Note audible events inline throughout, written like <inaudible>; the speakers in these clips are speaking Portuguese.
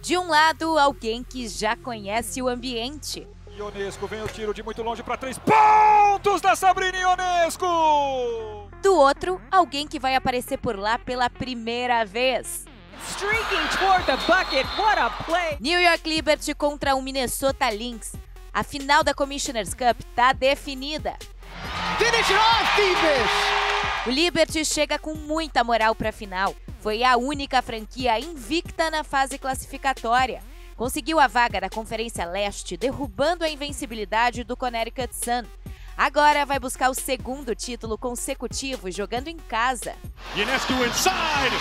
De um lado, alguém que já conhece o ambiente. Ionesco vem o tiro de muito longe para três pontos da Sabrina Ionesco! Do outro, alguém que vai aparecer por lá pela primeira vez. Streaking toward the bucket, what a play! New York Liberty contra o Minnesota Lynx. A final da Commissioner's Cup tá definida. Finish it off, Phoebus! O Liberty chega com muita moral para a final. Foi a única franquia invicta na fase classificatória. Conseguiu a vaga da Conferência Leste, derrubando a invencibilidade do Connecticut Sun. Agora vai buscar o segundo título consecutivo jogando em casa. Ionescu inside,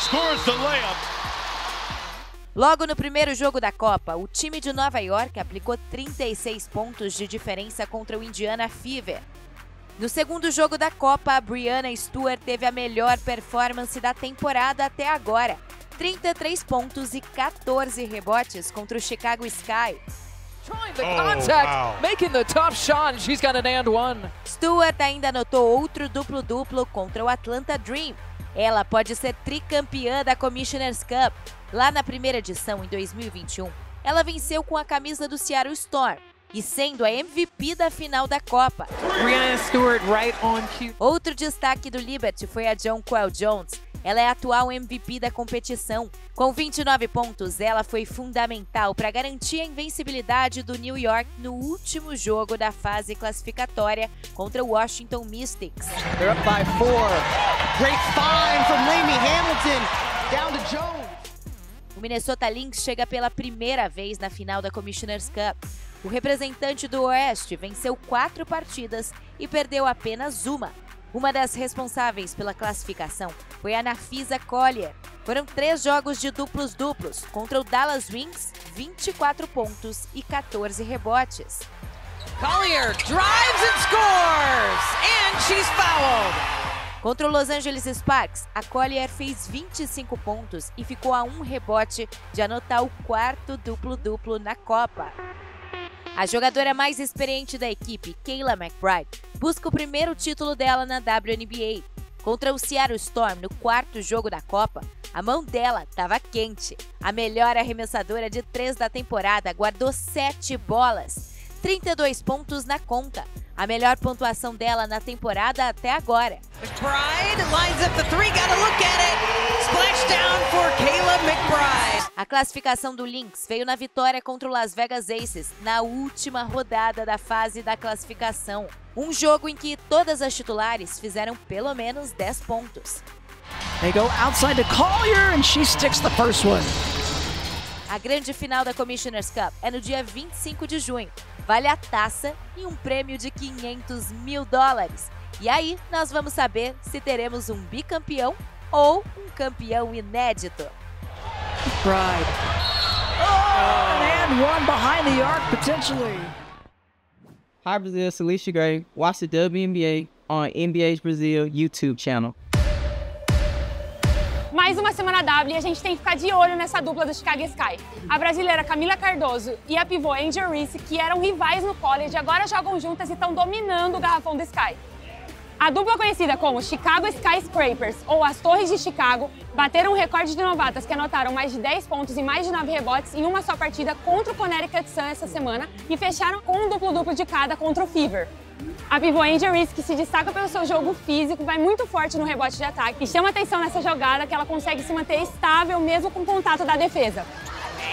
scores the layup. Logo no primeiro jogo da Copa, o time de Nova York aplicou 36 pontos de diferença contra o Indiana Fever. No segundo jogo da Copa, a Brianna Stewart teve a melhor performance da temporada até agora. 33 pontos e 14 rebotes contra o Chicago Sky. Oh, contact, wow. making the tough shot, and she's got an and one. Stewart ainda anotou outro duplo-duplo contra o Atlanta Dream. Ela pode ser tricampeã da Commissioner's Cup. Lá na primeira edição, em 2021, ela venceu com a camisa do Seattle Storm e sendo a MVP da final da Copa. Stewart right on cue. Outro destaque do Liberty foi a John Quell Jones. Ela é a atual MVP da competição. Com 29 pontos, ela foi fundamental para garantir a invencibilidade do New York no último jogo da fase classificatória contra o Washington Mystics. They're up by four. Great find from Lainey Hamilton. Down to Jones. O Minnesota Lynx chega pela primeira vez na final da Commissioner's Cup. O representante do Oeste venceu quatro partidas e perdeu apenas uma. Uma das responsáveis pela classificação foi a Nafisa Collier. Foram três jogos de duplos-duplos contra o Dallas Wings, 24 pontos e 14 rebotes. Collier drives and scores, and she's fouled. Contra o Los Angeles Sparks, a Collier fez 25 pontos e ficou a um rebote de anotar o quarto duplo-duplo na Copa. A jogadora mais experiente da equipe, Kayla McBride, busca o primeiro título dela na WNBA. Contra o Seattle Storm no quarto jogo da Copa, a mão dela estava quente. A melhor arremessadora de três da temporada guardou sete bolas, 32 pontos na conta, a melhor pontuação dela na temporada até agora. McBride lines up the three, gotta look at it. Splash down for Caleb McBride. A classificação do Lynx veio na vitória contra o Las Vegas Aces na última rodada da fase da classificação. Um jogo em que todas as titulares fizeram pelo menos 10 pontos. They go outside to Collier, and she sticks the first one. A grande final da Commissioner's Cup é no dia 25 de junho. Vale a taça e um prêmio de 500 mil dólares. E aí nós vamos saber se teremos um bicampeão ou um campeão inédito. Bride. Oh, and one behind the arc potentially. Hi Brazil, Alicia Gray. Watch the WNBA on NBA's Brazil YouTube channel. Mais uma semana W e a gente tem que ficar de olho nessa dupla do Chicago Sky. A brasileira Camila Cardoso e a pivô Angel Reese, que eram rivais no college, agora jogam juntas e estão dominando o garrafão do Sky. A dupla conhecida como Chicago Skyscrapers ou as Torres de Chicago bateram um recorde de novatas que anotaram mais de 10 pontos e mais de 9 rebotes em uma só partida contra o Connecticut Sun essa semana e fecharam com um duplo-duplo de cada contra o Fever. A pivô Angel Reese, que se destaca pelo seu jogo físico, vai muito forte no rebote de ataque e chama atenção nessa jogada que ela consegue se manter estável mesmo com o contato da defesa.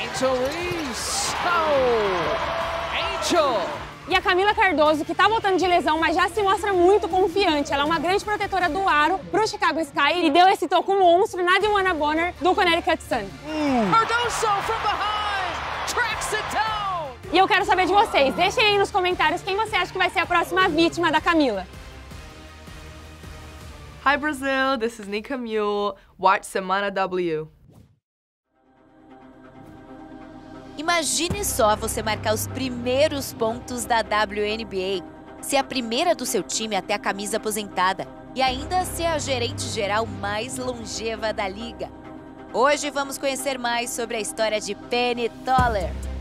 Angel Reese. Oh, Angel. E a Camila Cardoso, que tá voltando de lesão, mas já se mostra muito confiante. Ela é uma grande protetora do aro pro Chicago Sky e deu esse toco monstro na Diwana Bonner do Connecticut Sun. Cardoso from behind. E eu quero saber de vocês. Deixem aí nos comentários quem você acha que vai ser a próxima vítima da Camila. Hi Brazil, this is Nika Mule. Watch Semana W. Imagine só você marcar os primeiros pontos da WNBA, ser a primeira do seu time até a camisa aposentada e ainda ser a gerente geral mais longeva da liga. Hoje vamos conhecer mais sobre a história de Penny Toller.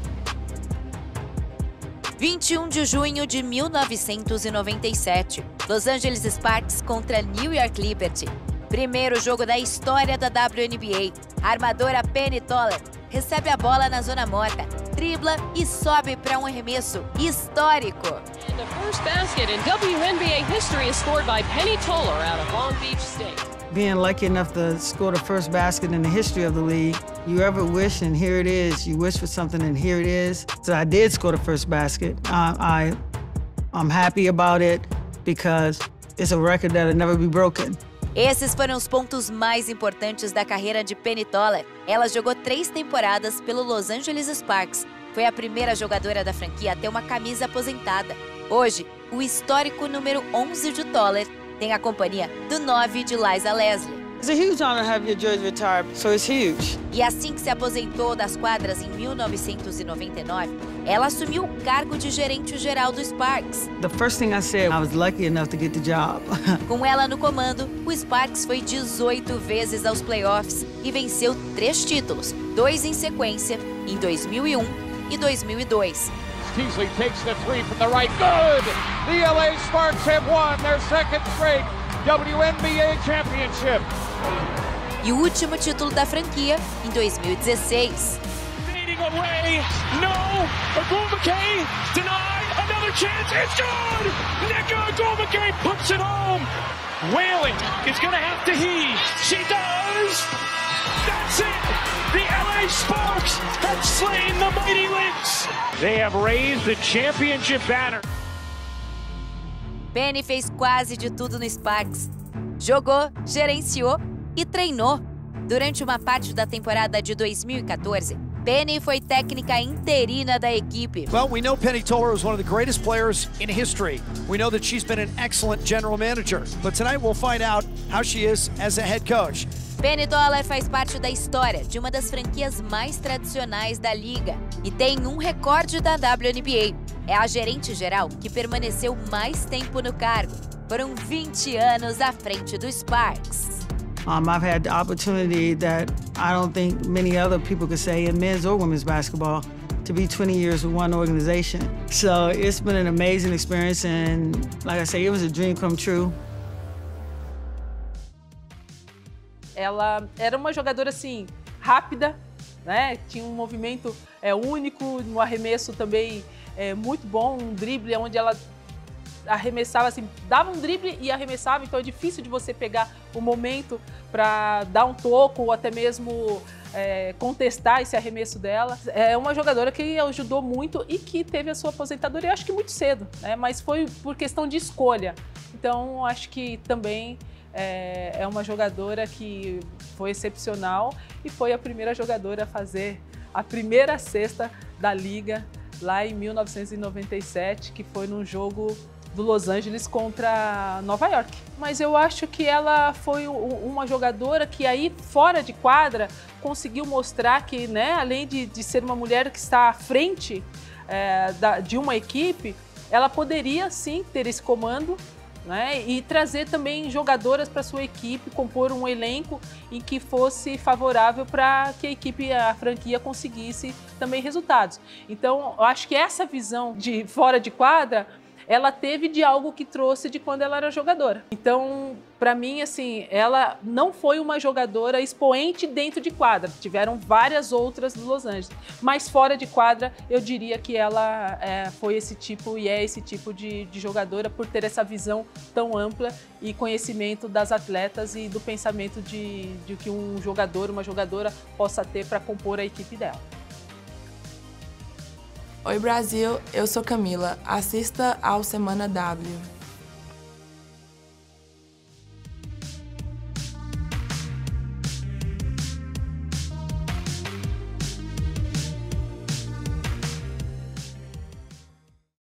21 de junho de 1997, Los Angeles Sparks contra New York Liberty. Primeiro jogo da história da WNBA. A armadora Penny Toller recebe a bola na zona morta, dribla e sobe para um arremesso histórico. The first basket in WNBA history is scored by Penny Toller out of Long Beach State. Being lucky enough to score the first basket in the history of the league, you ever wish and here it is. You wish for something and here it is. So I did score the first basket. Uh, I, I'm happy about it because it's a record that'll never be broken. Esses foram os pontos mais importantes da carreira de Penny Toller. Ela jogou três temporadas pelo Los Angeles Sparks. Foi a primeira jogadora da franquia a ter uma camisa aposentada. Hoje, o histórico número 11 de Toller tem a companhia do 9 de Liza Leslie. It's a huge honor to have your jersey retired, so it's huge. E assim que se aposentou das quadras em 1999, ela assumiu o cargo de gerente geral do Sparks. The first thing I said, I was lucky enough to get the job. <laughs> Com ela no comando, o Sparks foi 18 vezes aos playoffs e venceu três títulos, dois em sequência, em 2001 e 2002. Teasley takes the three from the right. Good! The LA Sparks have won their second straight WNBA championship. E o último título da franquia em 2016. Fading away. No. Agumake denied. Another chance. It's good. Nika Agumake puts it home. Is going to have to heave. She does. That's it. The LA Sparks have slain the Mighty Lynx. They have raised the championship banner. Penny fez quase de tudo no Sparks. Jogou, gerenciou e treinou. Durante uma parte da temporada de 2014, Penny foi técnica interina da equipe. Well, we know Penny Toller is one of the greatest players in history. We know that she's been an excellent general manager. But tonight we'll find out how she is as a head coach. Penny Toller faz parte da história de uma das franquias mais tradicionais da liga e tem um recorde da WNBA. É a gerente geral que permaneceu mais tempo no cargo. Foram 20 anos à frente do Sparks. Um, I've had the opportunity that I don't think many other people could say in men's or women's basketball to be 20 years with one organization. So it's been an amazing experience, and like I say, it was a dream come true. Ela era uma jogadora assim rápida, né? Tinha um movimento é, único, no arremesso também é, muito bom, um drible onde ela arremessava assim, dava um drible e arremessava, então é difícil de você pegar o momento para dar um toco ou até mesmo é, contestar esse arremesso dela. É uma jogadora que ajudou muito e que teve a sua aposentadoria, acho que muito cedo, né? mas foi por questão de escolha. Então, acho que também é, é uma jogadora que foi excepcional e foi a primeira jogadora a fazer a primeira cesta da liga lá em 1997, que foi num jogo do Los Angeles contra Nova York. Mas eu acho que ela foi uma jogadora que aí, fora de quadra, conseguiu mostrar que, né, além de, de ser uma mulher que está à frente é, da, de uma equipe, ela poderia sim ter esse comando né? E trazer também jogadoras para sua equipe, compor um elenco em que fosse favorável para que a equipe, a franquia conseguisse também resultados. Então, eu acho que essa visão de fora de quadra ela teve de algo que trouxe de quando ela era jogadora. Então, para mim, assim, ela não foi uma jogadora expoente dentro de quadra. Tiveram várias outras do Los Angeles, mas fora de quadra, eu diria que ela é, foi esse tipo e é esse tipo de, de jogadora por ter essa visão tão ampla e conhecimento das atletas e do pensamento de, de que um jogador, uma jogadora possa ter para compor a equipe dela. Oi Brasil, eu sou Camila. Assista ao Semana W.